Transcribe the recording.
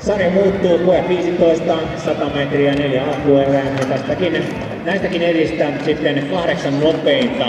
Sarja muuttuu, koe 15, 100 metriä, 4 alkuerää ja tästäkin, näistäkin eristä sitten kahdeksan nopeinta.